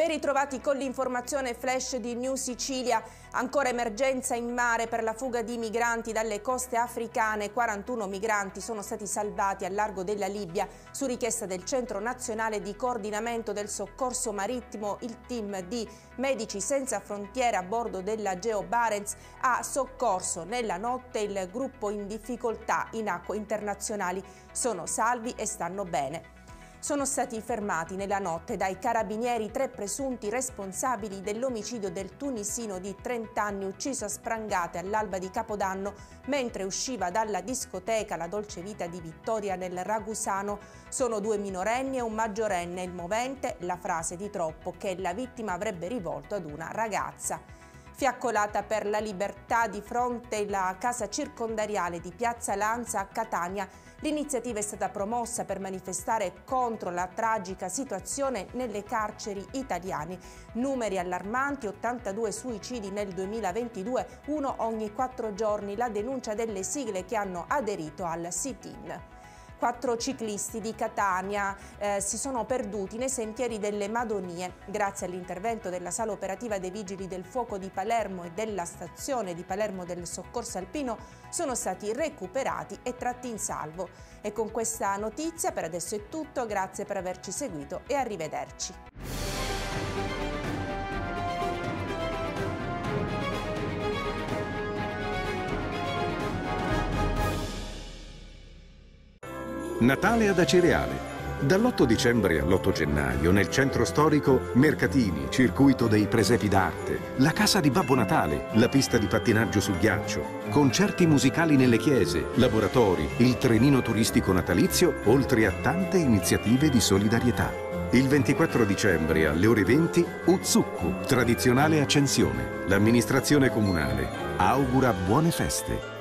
Ben ritrovati con l'informazione flash di New Sicilia. Ancora emergenza in mare per la fuga di migranti dalle coste africane. 41 migranti sono stati salvati al largo della Libia su richiesta del Centro Nazionale di Coordinamento del Soccorso Marittimo. Il team di Medici Senza Frontiere a bordo della Geo Barents ha soccorso nella notte il gruppo in difficoltà in acque internazionali. Sono salvi e stanno bene sono stati fermati nella notte dai carabinieri tre presunti responsabili dell'omicidio del tunisino di 30 anni ucciso a sprangate all'alba di Capodanno mentre usciva dalla discoteca La Dolce Vita di Vittoria nel Ragusano. Sono due minorenni e un maggiorenne. Il movente, la frase di troppo che la vittima avrebbe rivolto ad una ragazza fiaccolata per la libertà di fronte alla casa circondariale di Piazza Lanza a Catania. L'iniziativa è stata promossa per manifestare contro la tragica situazione nelle carceri italiane. Numeri allarmanti, 82 suicidi nel 2022, uno ogni quattro giorni, la denuncia delle sigle che hanno aderito al sit-in. Quattro ciclisti di Catania eh, si sono perduti nei sentieri delle Madonie. Grazie all'intervento della sala operativa dei Vigili del Fuoco di Palermo e della stazione di Palermo del Soccorso Alpino sono stati recuperati e tratti in salvo. E con questa notizia per adesso è tutto, grazie per averci seguito e arrivederci. Natale ad Acireale. Dall'8 dicembre all'8 gennaio, nel centro storico, mercatini, circuito dei presepi d'arte, la casa di Babbo Natale, la pista di pattinaggio sul ghiaccio, concerti musicali nelle chiese, laboratori, il trenino turistico natalizio, oltre a tante iniziative di solidarietà. Il 24 dicembre alle ore 20, Uzzuccu, tradizionale accensione. L'amministrazione comunale augura buone feste.